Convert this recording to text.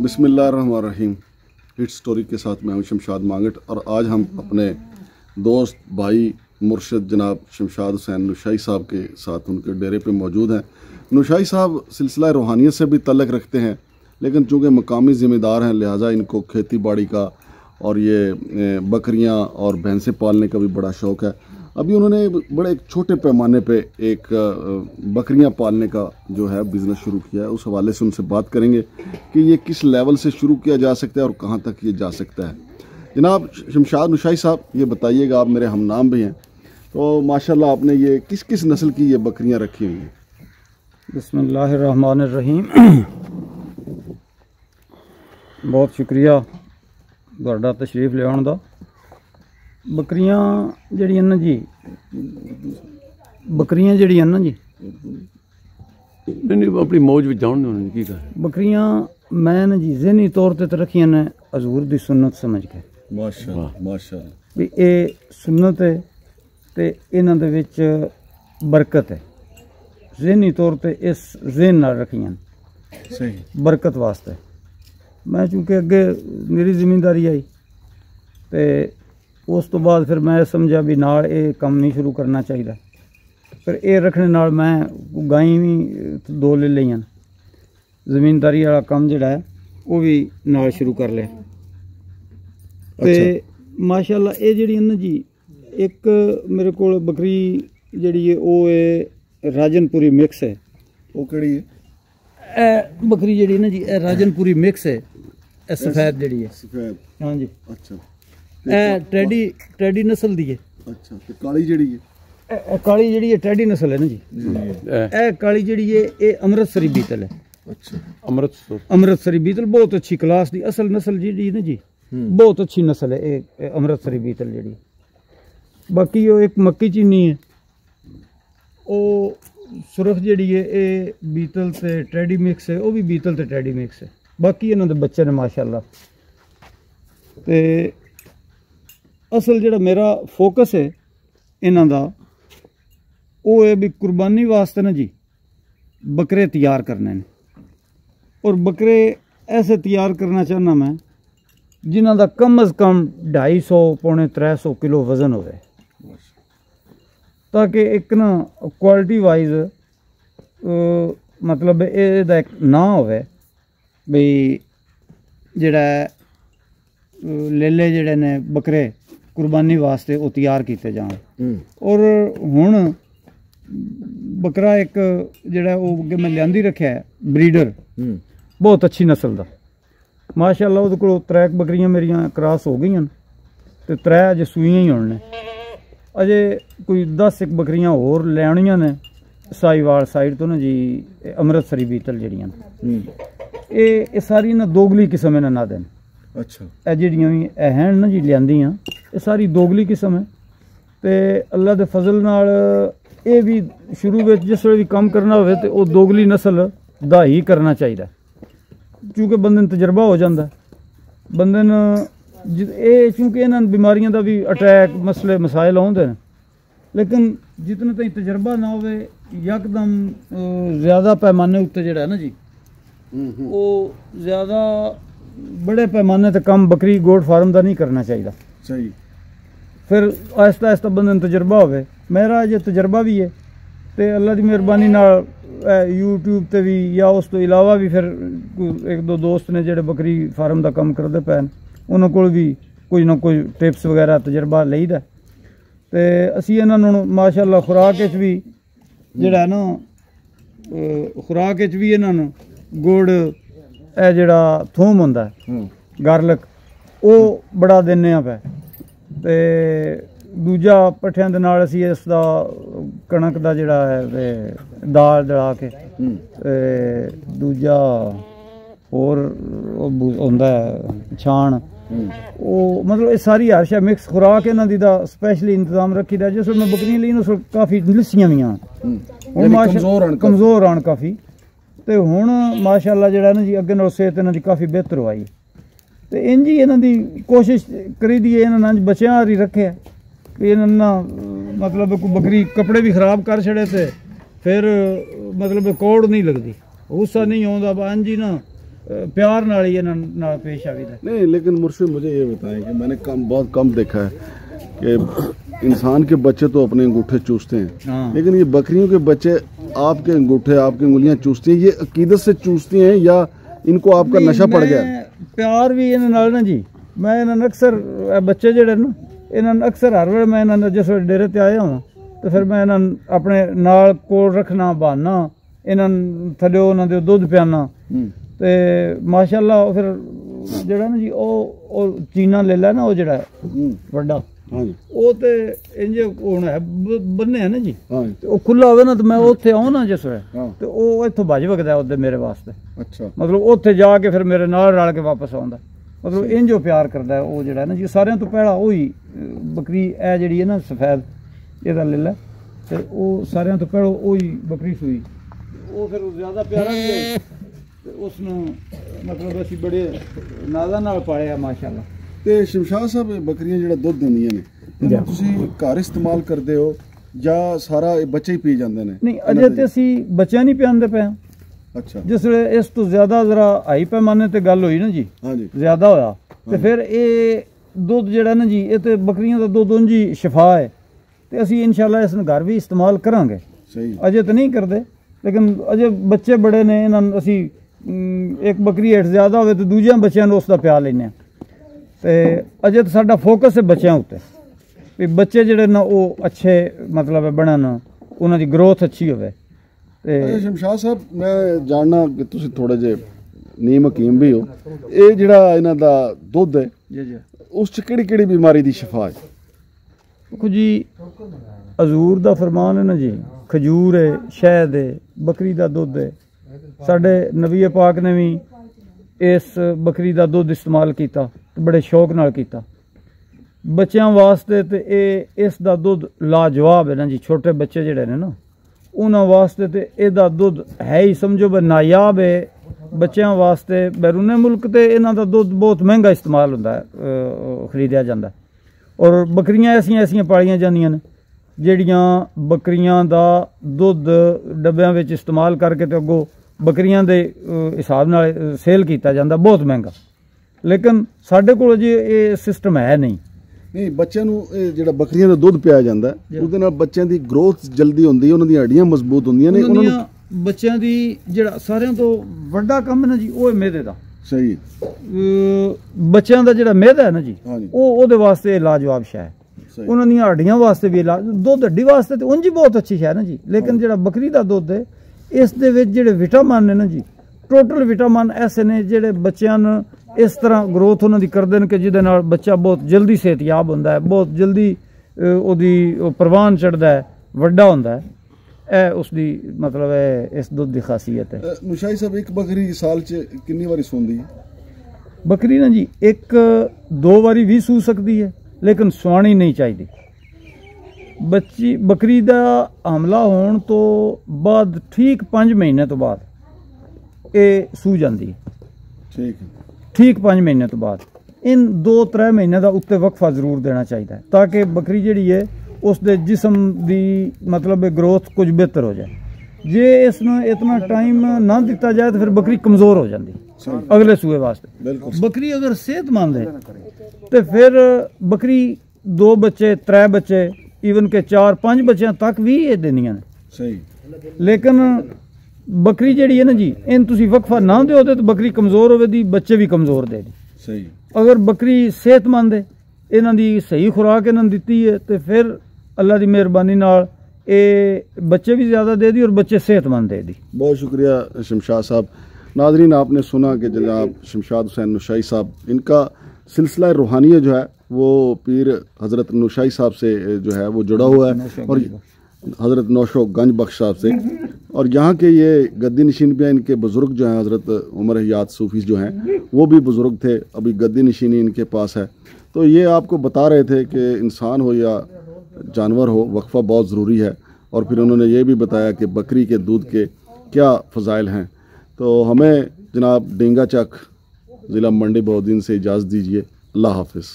बिस्मिल्लाहिर्रहमानिर्रहीम। Hit story के साथ मैं हूँ शमशाद मांगट और आज हम अपने दोस्त भाई मुर्शद जनाब शमशाद हुसैन नुशाई साहब के साथ उनके डेरे पे मौजूद हैं। नुशाई साहब सिलसिला रूहानियत से भी तलक रखते हैं, लेकिन चूँकि मकामी ज़िम्मेदार हैं, लिहाजा इनको खेती बाड़ी का और ये बकरियाँ और भैंसें पालने का भी बड़ा शौक़ है। अभी उन्होंने बड़े एक छोटे पैमाने पे एक अ, बकरियां पालने का जो है बिज़नेस शुरू किया है उस हवाले से उनसे बात करेंगे कि ये किस लेवल से शुरू किया जा सकता है और कहाँ तक ये जा सकता है जनाब शमशाद नुशाई साहब ये बताइएगा आप मेरे हम नाम भी हैं तो माशाल्लाह आपने ये किस किस नस्ल की ये बकरियां रखी हुई हैं ਬਿਸਮਿਲ੍ਲਾਹਿਰਰਹਿਮਾਨਿਰਰਹੀਮ ਬਹੁਤ ਸ਼ੁਕਰੀਆ ਤੁਹਾਡਾ ਤਸ਼ਰੀਫ ਲਿਆਉਣ ਦਾ ਬੱਕਰੀਆਂ ਜਿਹੜੀਆਂ ਨਾ ਜੀ ਬੱਕਰੀਆਂ ਜਿਹੜੀਆਂ ਨਾ ਜੀ ਨਹੀਂ ਆਪਣੀ ਮੌਜ ਵਿੱਚ ਜਾਣ ਉਹਨਾਂ ਕੀ ਕਰ ਬੱਕਰੀਆਂ ਮੈਂ ਨਾ ਜੀ ਜ਼ਹਿਨੀ ਤੌਰ ਤੇ ਰੱਖੀਆਂ ਨੇ ਹਜ਼ੂਰ ਦੀ ਸੁਨਨਤ ਸਮਝ ਕੇ। ਮਾਸ਼ਾਅੱਲਾ ਮਾਸ਼ਾਅੱਲਾ ਵੀ ਇਹ ਸੁਨਨਤ ਹੈ ਤੇ ਇਹਨਾਂ ਦੇ ਵਿੱਚ ਬਰਕਤ ਹੈ। ਜ਼ਹਿਨੀ ਤੌਰ ਤੇ ਇਸ ਜ਼ਹਿਨ ਨਾਲ ਰੱਖੀਆਂ ਸਹੀ। ਬਰਕਤ ਵਾਸਤੇ। ਮੈਂ ਚੂੰਕਿ ਅੱਗੇ ਮੇਰੀ ਜ਼ਿੰਮੇਵਾਰੀ ਆਈ ਤੇ ਉਸ ਤੋਂ ਬਾਅਦ ਫਿਰ ਮੈਂ ਸਮਝਿਆ ਵੀ ਨਾਲ ਇਹ ਕੰਮ ਨਹੀਂ ਸ਼ੁਰੂ ਕਰਨਾ ਚਾਹੀਦਾ। ਫਿਰ ਇਹ ਰੱਖਣ ਨਾਲ ਮੈਂ ਗਾਈ ਵੀ ਦੋ ਲੈ ਲਈਆਂ। ਜ਼ਮੀਨਦਾਰੀ ਵਾਲਾ ਕੰਮ ਜਿਹੜਾ ਹੈ ਉਹ ਵੀ ਨਾਲ ਸ਼ੁਰੂ ਕਰ ਲਿਆ। ਤੇ ਮਾਸ਼ਾਅੱਲਾ ਇਹ ਜਿਹੜੀ ਨਾ ਜੀ ਇੱਕ ਮੇਰੇ ਕੋਲ ਬੱਕਰੀ ਜਿਹੜੀ ਹੈ ਉਹ ਹੈ ਰਾਜਨਪੁਰੀ ਮਿਕਸ ਹੈ। ਉਹ ਕਿਹੜੀ ਹੈ? ਇਹ ਬੱਕਰੀ ਜਿਹੜੀ ਨਾ ਜੀ ਇਹ ਰਾਜਨਪੁਰੀ ਮਿਕਸ ਹੈ। ਇਹ ਸਫੈਦ ਜਿਹੜੀ ਹੈ। ਸਫੈਦ। ਹਾਂਜੀ। ਅੱਛਾ। ਇਹ ਟ੍ਰੈਡੀ ਟ੍ਰੈਡੀ ਨਸਲ ਦੀ ਹੈ। ਅੱਛਾ ਤੇ ਕਾਲੀ ਜਿਹੜੀ ਹੈ? ਕਾਲੀ ਜਿਹੜੀ ਹੈ ਟ੍ਰੈਡੀ ਨਸਲ ਹੈ ਨਾ ਜੀ। ਇਹ। ਕਾਲੀ ਜਿਹੜੀ ਹੈ ਇਹ ਅੰਮ੍ਰਿਤਸਰੀ ਬੀਤਲ ਹੈ। ਅੱਛਾ। ਅੰਮ੍ਰਿਤਸਰ। ਅੰਮ੍ਰਿਤਸਰੀ ਬੀਤਲ ਬਹੁਤ ਅੱਛੀ ਕਲਾਸ ਦੀ ਅਸਲ ਨਸਲ ਜਿਹੜੀ ਨਾ ਜੀ ਬਹੁਤ ਅੱਛੀ ਨਸਲ ਹੈ ਇਹ ਅੰਮ੍ਰਿਤਸਰੀ ਬੀਤਲ ਜਿਹੜੀ। ਬਾਕੀ ਉਹ ਇੱਕ ਮੱਕੀ ਚੀਨੀ ਹੈ। ਉਹ ਸੁਰਖ ਜਿਹੜੀ ਹੈ ਇਹ ਬੀਤਲ ਤੇ ਟ੍ਰੈਡੀ ਮਿਕਸ ਹੈ ਉਹ ਵੀ ਬੀਤਲ ਤੇ ਟ੍ਰੈਡੀ ਮਿਕਸ ਹੈ। ਬਾਕੀ ਇਹਨਾਂ ਦੇ ਬੱਚੇ ਨੇ ਮਾਸ਼ਾਅੱਲਾ। ਤੇ ਅਸਲ ਜਿਹੜਾ ਮੇਰਾ ਫੋਕਸ ਹੈ ਇਹਨਾਂ ਦਾ, ਉਹ ਹੈ ਵੀ ਕੁਰਬਾਨੀ ਵਾਸਤੇ ਨਾ ਜੀ, ਬੱਕਰੇ ਤਿਆਰ ਕਰਨੇ ਨੇ। ਔਰ ਬੱਕਰੇ ਐਸੇ ਤਿਆਰ ਕਰਨਾ ਚਾਹੁੰਦਾ ਮੈਂ, ਜਿਨ੍ਹਾਂ ਦਾ ਕਮ ਅਜ਼ ਕਮ 250 ਪੌਣੇ 300 ਕਿਲੋ ਵਜ਼ਨ ਹੋਵੇ। ਤਾਂ ਕਿ ਇੱਕ ਨਾ ਕੁਆਲਿਟੀ ਵਾਈਜ਼ ਮਤਲਬ ਇਹਦਾ ਇੱਕ ਨਾਂ ਹੋਵੇ, ਵੀ ਜਿਹੜਾ ਲੇਲੇ ਜਿਹੜੇ ਨੇ ਬੱਕਰੇ ਕੁਰਬਾਨੀ ਵਾਸਤੇ ਉਹ ਤਿਆਰ ਕੀਤੇ ਜਾਣ। ਔਰ ਹੁਣ ਬੱਕਰਾ ਇੱਕ ਜਿਹੜਾ ਉਹ ਅੱਗੇ ਮੈਂ ਲਿਆਂਦੀ ਰੱਖਿਆ ਬਰੀਡਰ। ਬਹੁਤ ਅੱਛੀ ਨਸਲ ਦਾ। ਮਾਸ਼ਾਅੱਲਾ ਉਹਦੇ ਕੋਲ ਤਰੈਕ ਬੱਕਰੀਆਂ ਮੇਰੀਆਂ ਕ੍ਰਾਸ ਹੋ ਗਈਆਂ ਨੇ ਤੇ ਤਰੇ ਅਜੇ ਸੂਈਆਂ ਹੀ ਹੋਣ ਨੇ। ਅਜੇ ਕੋਈ 10 ਇੱਕ ਬੱਕਰੀਆਂ ਹੋਰ ਲੈਣੀਆਂ ਨੇ ਸਾਈਵਾਲ ਸਾਈਡ ਤੋਂ ਨਾ ਜੀ ਅੰਮ੍ਰਿਤਸਰੀ ਬੀਤਲ ਜਿਹੜੀਆਂ ਇਹ ਇਹ ਸਾਰੀ ਨਾ ਦੋਗਲੀ ਕਿਸਮ ਇਹਨਾਂ ਨਾ। ਦੇਣ ਅੱਛਾ। ਇਹ ਜਿਹੜੀਆਂ ਵੀ ਇਹ ਹੈਂਡ ਨਾ ਜੀ ਲਿਆਂਦੀਆਂ ਇਹ ਸਾਰੀ ਦੋਗਲੀ ਕਿਸਮ ਹੈ। ਤੇ ਅੱਲਾ ਦੇ ਫਜ਼ਲ ਨਾਲ ਇਹ ਵੀ ਸ਼ੁਰੂ ਵਿੱਚ ਜਿਸ ਵੇਲੇ ਵੀ ਕੰਮ ਕਰਨਾ ਹੋਵੇ ਤੇ ਉਹ ਦੋਗਲੀ ਨਸਲ ਦਾ ਹੀ ਕਰਨਾ ਚਾਹੀਦਾ। ਕਿਉਂਕਿ ਬੰਦੇ ਨੂੰ ਤਜਰਬਾ ਹੋ ਜਾਂਦਾ। ਬੰਦੇ ਨੂੰ ਇਹ ਕਿਉਂਕਿ ਇਹਨਾਂ ਬਿਮਾਰੀਆਂ ਦਾ ਵੀ ਅਟੈਕ ਮਸਲੇ ਮਸਾਇਲ ਆਉਂਦੇ ਨੇ। ਲੇਕਿਨ ਜਿਤਨਾ ਤਾਈ ਤਜਰਬਾ ਨਾ ਹੋਵੇ ਯਕਦਮ ਜ਼ਿਆਦਾ ਪੈਮਾਨੇ ਉੱਤੇ ਜਿਹੜਾ ਹੈ ਨਾ ਜੀ ਉਹ ਜ਼ਿਆਦਾ ਬੜੇ ਪੈਮਾਨੇ ਤੇ ਕੰਮ ਬੱਕਰੀ ਗੋਟ ਫਾਰਮ ਦਾ ਨਹੀਂ ਕਰਨਾ ਚਾਹੀਦਾ। सही ਫਿਰ ਆਹਿਸਤਾ ਆਹਿਸਤਾ ਬੰਦੇ ਨੂੰ ਤਜਰਬਾ ਹੋਵੇ। ਮੇਰਾ ਜੇ ਤਜਰਬਾ ਵੀ ਹੈ ਤੇ ਅੱਲਾ ਦੀ ਮਿਹਰਬਾਨੀ ਨਾਲ YouTube ਤੇ ਵੀ ਜਾਂ ਉਸ ਤੋਂ ਇਲਾਵਾ ਵੀ ਫਿਰ ਕੋਈ ਇੱਕ ਦੋ ਦੋਸਤ ਨੇ ਜਿਹੜੇ ਬੱਕਰੀ ਫਾਰਮ ਦਾ ਕੰਮ ਕਰਦੇ ਪਏ ਨੇ ਉਹਨਾਂ ਕੋਲ ਵੀ ਕੁਝ ਨਾ ਕੁਝ ਟਿਪਸ ਵਗੈਰਾ ਤਜਰਬਾ ਲਈਦਾ। ਤੇ ਅਸੀਂ ਇਹਨਾਂ ਨੂੰ ਮਾਸ਼ਾਅੱਲਾ ਖੁਰਾਕ ਵਿੱਚ ਵੀ ਜਿਹੜਾ ਨਾ ਖੁਰਾਕ ਵਿੱਚ ਵੀ ਇਹਨਾਂ ਨੂੰ ਗੁੜ ਇਹ ਜਿਹੜਾ ਥੂਮ ਹੁੰਦਾ ਹੈ ਗਾਰਲਿਕ ਉਹ ਬੜਾ ਦਿੰਨੇ ਆ ਪੈ ਤੇ ਦੂਜਾ ਪੱਠਿਆਂ ਦੇ ਨਾਲ ਅਸੀਂ ਇਸ ਦਾ ਕਣਕ ਦਾ ਜਿਹੜਾ ਹੈ ਤੇ ਦਾਲ ਦਲਾ ਕੇ ਤੇ ਦੂਜਾ ਹੋਰ ਹੁੰਦਾ ਛਾਣ। ਉਹ ਮਤਲਬ ਇਹ ਸਾਰੀ ਹਰ ਸ਼ੈ ਮਿਕਸ ਖੁਰਾਕ ਇਹਨਾਂ ਦੀ ਦਾ ਸਪੈਸ਼ਲੀ ਇੰਤਜ਼ਾਮ ਰੱਖੀਦਾ ਜਿਸ ਵੇਲੇ ਮੈਂ ਬੱਕਰੀਆਂ ਲਈ ਵੇਲੇ ਕਾਫੀ ਲਿੱਸੀਆਂ ਵੀਆਂ ਹੁਣ ਮਾਸ਼ਾ- ਕਮਜ਼ੋਰ ਹਨ ਕਾਫੀ। ਕਮਜ਼ੋਰ ਆਣ ਕਾਫੀ ਤੇ ਹੁਣ ਮਾਸ਼ਾਅੱਲਾ ਜਿਹੜਾ ਨਾ ਜੀ ਅੱਗੇ ਨਾਲੋਂ ਸਿਹਤ ਇਹਨਾਂ ਦੀ ਕਾਫੀ ਬਿਹਤਰ ਹੋਈ ਤੇ ਇੰਜ ਹੀ ਇਹਨਾਂ ਦੀ ਕੋਸ਼ਿਸ਼ ਕਰੀਦੀ ਹੈ ਇਹਨਾਂ ਨਾਲ ਬਚਿਆਂ ਹੀ ਰੱਖਿਆ ਵੀ ਇਹਨਾਂ ਨਾਲ ਅਹ, ਮਤਲਬ ਕੋਈ ਬੱਕਰੀ ਕੱਪੜੇ ਵੀ ਖਰਾਬ ਕਰ ਛੜੇ ਤੇ ਫਿਰ ਅਹ, ਮਤਲਬ ਕੋੜ ਨਹੀਂ ਲੱਗਦੀ ਗੁੱਸਾ ਨਹੀਂ ਆਉਂਦਾ ਬਾ ਇੰਜ ਹੀ ਨਾ ਅ, ਪਿਆਰ ਨਾਲ ਹੀ ਇਹਨਾਂ ਨਾਲ ਪੇਸ਼ ਆਵੀਦਾ नहीं लेकिन मुर्शिद मुझे ये बताएं कि मैंने कम बहुत कम देखा है कि इंसान के बच्चे तो अपने अंगूठे चूसते हैं हाँ लेकिन ये बकरियों के बच्चे आपके अंगूठे आपकी उंगलियां चूसती हैं ये अकीदत से चूसती हैं या इनको आपका ਨਹੀਂ, नशा पड़ गया ਮੈਂ ਪਿਆਰ ਵੀ ਇਹਨਾਂ ਨਾਲ ਨਾ ਜੀ ਮੈਂ ਇਹਨਾਂ ਨੂੰ ਅਕਸਰ ਇਹ ਬੱਚੇ ਜਿਹੜੇ ਨਾ ਇਹਨਾਂ ਨੂੰ ਅਕਸਰ ਹਰ ਵੇਲੇ ਮੈਂ ਇਹਨਾਂ ਨੂੰ ਜਿਸ ਵੇਲੇ ਡੇਰੇ ਤੇ ਆਇਆ ਹਾਂ ਤੇ ਫਿਰ ਮੈਂ ਇਹਨਾਂ ਨੂੰ ਆਪਣੇ ਨਾਲ ਕੋਲ ਰੱਖਣਾ ਬਹਾਨਾ ਇਹਨਾਂ ਨੂੰ ਥੱਲੇ ਉਹਨਾਂ ਦੇ ਦੁੱਧ ਪਿਆਣਾ हम्म, ਤੇ ਮਾਸ਼ਾਅੱਲਾ ਉਹ ਫਿਰ ਜਿਹੜਾ ਨਾ ਜੀ ਉਹ ਉਹ ਚੀਨਾ ਲੈ ਲੈ ਨਾ ਉਹ ਜਿਹੜਾ हम्म, ਵੱਡਾ ਉਹ ਤੇ ਇੰਜ ਹੋਣਾ ਬੰਨੇ ਨਾ ਜੀ। ਹਾਂਜੀ। ਉਹ ਖੁੱਲਾ ਹੋਵੇ ਨਾ ਤੇ ਮੈਂ ਉੱਥੇ ਆਉਂ ਨਾ ਜਿਸ ਵੇ ਤੇ ਉਹ ਇੱਥੋਂ ਭੱਜ ਵਗਦਾ ਉਹਦੇ ਮੇਰੇ ਵਾਸਤੇ। ਅੱਛਾ। ਮਤਲਬ ਉੱਥੇ ਜਾ ਕੇ ਫਿਰ ਮੇਰੇ ਨਾਲ ਰਲ ਕੇ ਵਾਪਸ ਆਉਂਦਾ। ਮਤਲਬ ਇੰਜ ਉਹ ਪਿਆਰ ਕਰਦਾ ਉਹ ਜਿਹੜਾ ਨਾ ਜੀ ਸਾਰਿਆਂ ਤੋਂ ਪਹਿਲਾਂ ਉਹ ਹੀ ਬੱਕਰੀ ਇਹ ਜਿਹੜੀ ਹੈ ਨਾ ਸਫੈਦ ਇਹਦਾ ਲੈ ਲੈ। ਤੇ ਉਹ ਸਾਰਿਆਂ ਤੋਂ ਪਹਿਲਾਂ ਉਹ ਹੀ ਬੱਕਰੀ ਸੂਈ। ਉਹ ਫਿਰ ਜ਼ਿਆਦਾ ਪਿਆਰਾ ਵੀ ਤੇ ਉਸ ਨੂੰ ਮਤਲਬ ਅਸੀਂ ਬੜੇ ਨਾਜ਼ਾਂ ਨਾਲ ਪਾਲਿਆ ਮਾਸ਼ਾਅੱਲਾ। ਤੇ ਸ਼ਮਸ਼ਾਦ ਸਾਹਿਬ ਇਹ ਬੱਕਰੀਆਂ ਜਿਹੜਾ ਦੁੱਧ ਦਿੰਦੀਆਂ ਨੇ ਇਹਨੂੰ ਤੁਸੀਂ ਘਰ ਇਸਤੇਮਾਲ ਕਰਦੇ ਹੋ ਜਾਂ ਸਾਰਾ ਇਹ ਬੱਚੇ ਹੀ ਪੀ ਜਾਂਦੇ ਨੇ? ਨਹੀਂ ਅਜੇ ਤੇ ਅਸੀਂ ਬੱਚਿਆਂ ਨਹੀਂ ਪਿਆਉਂਦੇ ਪਏ। ਅੱਛਾ। ਜਿਸ ਵੇਲੇ ਇਸ ਤੋਂ ਜ਼ਿਆਦਾ ਜ਼ਰਾ ਹਾਈ ਪੈਮਾਨੇ ਤੇ ਗੱਲ ਹੋਈ ਨਾ ਜੀ ਹਾਂ ਜੀ ਜ਼ਿਆਦਾ ਹੋਇਆ ਤੇ ਫਿਰ ਇਹ ਦੁੱਧ ਜਿਹੜਾ ਨਾ ਜੀ ਇਹ ਤੇ ਬੱਕਰੀਆਂ ਦਾ ਦੁੱਧ ਉਂਝ ਸ਼ਿਫਾ ਹੈ। ਤੇ ਅਸੀਂ ਇਨਸ਼ਾਅੱਲਾ ਇਸ ਨੂੰ ਘਰ ਵੀ ਇਸਤੇਮਾਲ ਕਰਾਂਗੇ। ਸਹੀ ਅਜੇ ਤਾਂ ਨਹੀਂ ਕਰਦੇ ਲੇਕਿਨ ਅਜੇ ਬੱਚੇ ਬੜੇ ਨੇ ਇਹਨਾਂ ਨੂੰ ਅਸੀਂ ਇੱਕ ਬੱਕਰੀ ਹੇਠ ਜ਼ਿਆਦਾ ਹੋਵੇ ਤੇ ਦੂਜਿਆਂ ਬੱਚਿਆਂ ਨੂੰ ਉਸ ਦਾ ਪਿਆ ਲੈਂਦੇ ਹਾਂ। ਤੇ ਅਜੇ ਤਾਂ ਸਾਡਾ ਫੋਕਸ ਹੈ ਬੱਚਿਆਂ ਉੱਤੇ। ਵੀ ਬੱਚੇ ਜਿਹੜੇ ਨਾ ਉਹ ਅੱਛੇ ਮਤਲਬ ਬਣਨ ਉਹਨਾਂ ਦੀ ਗਰੋਥ ਅੱਛੀ ਹੋਵੇ। ਤੇ ਸ਼ਮਸ਼ਾਦ ਸਾਹਿਬ ਮੈਂ ਜਾਣਨਾ ਕਿ ਤੁਸੀਂ ਥੋੜੇ ਜੇ ਨੀਮ ਹਕੀਮ ਵੀ ਹੋ। ਇਹ ਜਿਹੜਾ ਇਹਨਾਂ ਦਾ ਦੁੱਧ ਹੈ ਜੀ ਜੀ। ਉਸ ਚ ਕਿਹੜੀ ਕਿਹੜੀ ਬਿਮਾਰੀ ਦੀ ਸ਼ਿਫਾ ਹੈ? ਦੇਖੋ ਜੀ ਹਜ਼ੂਰ ਦਾ ਫਰਮਾਨ ਹੈ ਨਾ ਜੀ ਖਜੂਰ ਹੈ ਸ਼ਹਿਦ ਹੈ ਬੱਕਰੀ ਦਾ ਦੁੱਧ ਹੈ। ਸਾਡੇ ਨਬੀ ਪਾਕ ਨੇ ਵੀ ਇਸ ਬੱਕਰੀ ਦਾ ਦੁੱਧ ਇਸਤੇਮਾਲ ਕੀਤਾ ਤੇ ਬੜੇ ਸ਼ੌਕ ਨਾਲ ਕੀਤਾ। ਬੱਚਿਆਂ ਵਾਸਤੇ ਤੇ ਇਹ, ਇਸ ਦਾ ਦੁੱਧ ਲਾਜਵਾਬ ਹੈ ਨਾ ਜੀ, ਛੋਟੇ ਬੱਚੇ ਜਿਹੜੇ ਨੇ ਨਾ, ਉਹਨਾਂ ਵਾਸਤੇ ਤੇ ਇਹਦਾ ਦੁੱਧ ਹੈ ਹੀ ਸਮਝੋ ਬਈ ਨਾਯਾਬ ਹੈ। ਬੱਚਿਆਂ ਵਾਸਤੇ ਬੈਰੂਨੇ ਮੁਲਕ ਤੇ ਇਹਨਾਂ ਦਾ ਦੁੱਧ ਬਹੁਤ ਮਹਿੰਗਾ ਇਸਤੇਮਾਲ ਹੁੰਦਾ ਹੈ ਖਰੀਦਿਆ ਜਾਂਦਾ ਔਰ ਬੱਕਰੀਆਂ ਐਸੀਆਂ ਐਸੀਆਂ ਪਾਲੀਆਂ ਜਾਂਦੀਆਂ ਨੇ, ਜਿਹੜੀਆਂ ਬੱਕਰੀਆਂ ਦਾ ਦੁੱਧ ਡੱਬਿਆਂ ਵਿੱਚ ਇਸਤੇਮਾਲ ਕਰਕੇ ਤੇ ਅੱਗੋਂ ਬੱਕਰੀਆਂ ਦੇ ਹਿਸਾਬ ਨਾਲ ਸੇਲ ਕੀਤਾ ਜਾਂਦਾ ਬਹੁਤ ਮਹਿੰਗਾ। ਲੇਕਿਨ ਸਾਡੇ ਕੋਲ ਜੀ ਇਹ ਸਿਸਟਮ ਹੈ ਨਹੀਂ। ਨਹੀਂ ਬੱਚਿਆਂ ਨੂੰ ਇਹ ਜਿਹੜਾ ਬੱਕਰੀਆਂ ਦਾ ਦੁੱਧ ਪਿਆਇਆ ਜਾਂਦਾ ਉਹਦੇ ਨਾਲ ਬੱਚਿਆਂ ਦੀ ਗਰੋਥ ਜਲਦੀ ਹੁੰਦੀ ਹੈ ਉਹਨਾਂ ਦੀਆਂ ਹੱਡੀਆਂ ਮਜ਼ਬੂਤ ਹੁੰਦੀਆਂ ਨੇ ਉਹਨਾਂ ਨੂੰ ਬੱਚਿਆਂ ਦੀ ਜਿਹੜਾ ਸਾਰਿਆਂ ਤੋਂ ਵੱਡਾ ਕੰਮ ਨਾ ਜੀ ਉਹ ਹੈ ਮਿਹਦੇ ਦਾ। ਸਹੀ ਬੱਚਿਆਂ ਦਾ ਜਿਹੜਾ ਮਿਹਦਾ ਹੈ ਨਾ ਜੀ ਉਹ ਉਹਦੇ ਵਾਸਤੇ ਲਾਜਵਾਬ ਸ਼ੈ ਹੈ। ਸਹੀ। ਉਹਨਾਂ ਦੀਆਂ ਹੱਡੀਆਂ ਵਾਸਤੇ ਵੀ ਇਲਾਜ ਦੁੱਧ ਹੱਡੀ ਵਾਸਤੇ ਤੇ ਉਂਝ ਹੀ ਬਹੁਤ ਅੱਛੀ ਸ਼ੈ ਹੈ ਨਾ ਜੀ। ਲੇਕਿਨ ਜਿਹੜਾ ਬੱਕਰੀ ਦਾ ਦੁੱਧ ਹੈ ਇਸ ਦੇ ਵਿੱਚ ਜਿਹੜੇ ਵਿਟਾਮਿਨ ਨੇ ਨਾ ਜੀ ਟੋਟਲ ਵਿਟਾਮਿਨ ਐਸੇ ਨੇ ਜਿਹੜੇ ਬੱਚਿਆਂ ਨੂੰ ਇਸ ਤਰ੍ਹਾਂ ਗਰੋਥ ਉਹਨਾਂ ਦੀ ਕਰਦੇ ਨੇ ਕਿ ਜਿਹਦੇ ਨਾਲ ਬੱਚਾ ਬਹੁਤ ਜਲਦੀ ਸਿਹਤਯਾਬ ਹੁੰਦਾ ਹੈ ਬਹੁਤ ਜਲਦੀ ਉਹਦੀ ਉਹ ਪ੍ਰਵਾਨ ਚੜਦਾ ਹੈ ਵੱਡਾ ਹੁੰਦਾ ਹੈ। ਇਹ ਉਸ ਦੀ ਮਤਲਬ ਹੈ ਇਸ ਦੁੱਧ ਦੀ ਖਾਸੀਅਤ ਹੈ। ਅ, ਨੁਸ਼ਾਈ ਸਾਹਿਬ ਇੱਕ ਬੱਕਰੀ ਸਾਲ ਚ ਕਿੰਨੀ ਵਾਰੀ ਸੌਂਦੀ ਹੈ? ਬੱਕਰੀ ਨਾ ਜੀ ਇੱਕ ਦੋ ਵਾਰੀ ਵੀ ਸੂ ਸਕਦੀ ਹੈ ਲੇਕਿਨ ਸੁਆਣੀ ਨਹੀਂ ਚਾਹੀਦੀ। ਬੱਚੀ ਬੱਕਰੀ ਦਾ ਹਮਲਾ ਹੋਣ ਤੋਂ ਬਾਅਦ ਠੀਕ 5 ਮਹੀਨੇ ਤੋਂ ਬਾਅਦ ਇਹ ਸੂ ਜਾਂਦੀ ਠੀਕ ਠੀਕ 5 ਮਹੀਨੇ ਤੋਂ ਬਾਅਦ। ਇਨ 2-3 ਮਹੀਨੇ ਦਾ ਉੱਤੇ ਵਕਫਾ ਜ਼ਰੂਰ ਦੇਣਾ ਚਾਹੀਦਾ ਹੈ ਤਾਂ ਕਿ ਬੱਕਰੀ ਜਿਹੜੀ ਹੈ ਉਸ ਦੇ ਜਿਸਮ ਦੀ ਮਤਲਬ ਗਰੋਥ ਕੁਝ ਬਿਹਤਰ ਹੋ ਜਾਏ। ਜੇ ਇਸ ਨੂੰ ਇਤਨਾ ਟਾਈਮ ਨਾ ਦਿੱਤਾ ਜਾਏ ਤਾਂ ਫਿਰ ਬੱਕਰੀ ਕਮਜ਼ੋਰ ਹੋ ਜਾਂਦੀ ਅਗਲੇ ਸੂਏ ਵਾਸਤੇ। ਬਿਲਕੁਲ। ਬੱਕਰੀ ਅਗਰ ਸਿਹਤਮੰਦ ਹੈ ਤੇ ਫਿਰ ਬੱਕਰੀ ਦੋ ਬੱਚੇ ਤਰੇ ਬੱਚੇ ਈਵਨ ਕਿ ਚਾਰ ਪੰਜ ਬੱਚਿਆਂ ਤੱਕ ਵੀ ਇਹ ਦਿੰਦੀਆਂ ਨੇ ਸਹੀ ਲੇਕਿਨ ਬੱਕਰੀ ਜਿਹੜੀ ਹੈ ਨਾ ਜੀ ਇਹਨ ਤੁਸੀਂ ਵਕਫਾ ਨਾ ਦਿਓ ਤੇ ਬੱਕਰੀ ਕਮਜ਼ੋਰ ਹੋਵੇ ਦੀ ਬੱਚੇ ਵੀ ਕਮਜ਼ੋਰ ਦੇ ਦੀ ਸਹੀ ਅਗਰ ਬੱਕਰੀ ਸਿਹਤਮੰਦ ਹੈ ਇਹਨਾਂ ਦੀ ਸਹੀ ਖੁਰਾਕ ਇਹਨਾਂ ਨੂੰ ਦਿੱਤੀ ਹੈ ਤੇ ਫਿਰ ਅੱਲਾ ਦੀ ਮਿਹਰਬਾਨੀ ਨਾਲ ਇਹ ਬੱਚੇ भी ज़्यादा दे दी और बच्चे सेहतमंद दे दी बहुत शुक्रिया शमशाद साहब नाजरीन आपने सुना कि जनाब शमशाद हुसैन नुशाई साहब इनका सिलसिला रूहानिया जो है वो पीर हज़रत नुशाई साहब से जो है वो जुड़ा हुआ है और हज़रत नौशो गंज बख्श साहब से। और यहाँ के ये गद्दी नशीन भी हैं इनके बुज़ुर्ग जो हैं हज़रत उमर हयात सूफ़ी जो हैं वो भी बुज़ुर्ग थे अभी गद्दी नशीनी इनके पास है। तो ये आपको बता रहे थे कि इंसान हो या जानवर हो वक्फा बहुत ज़रूरी है। और फिर उन्होंने ये भी बताया कि बकरी के दूध के क्या फ़ज़ाइल हैं। तो हमें जनाब डेंगा चक ज़िला मंडी बहुद्दीन से इजाज़त दीजिए। अल्लाह हाफिज़।